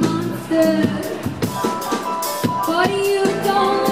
monster. What do you don't